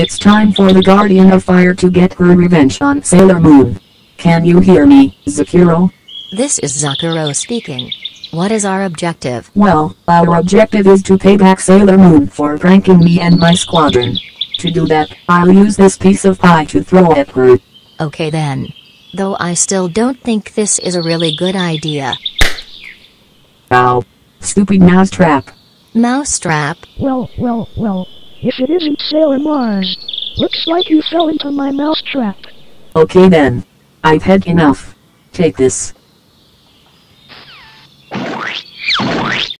It's time for the Guardian of Fire to get her revenge on Sailor Moon. Can you hear me, Zakuro? This is Zakuro speaking. What is our objective? Well, our objective is to pay back Sailor Moon for pranking me and my squadron. To do that, I'll use this piece of pie to throw at her. Okay then. Though I still don't think this is a really good idea. Ow. Stupid mousetrap. Mousetrap? Well, well, well. If it isn't Sailor Mars. Looks like you fell into my mousetrap. Okay then. I've had enough. Take this.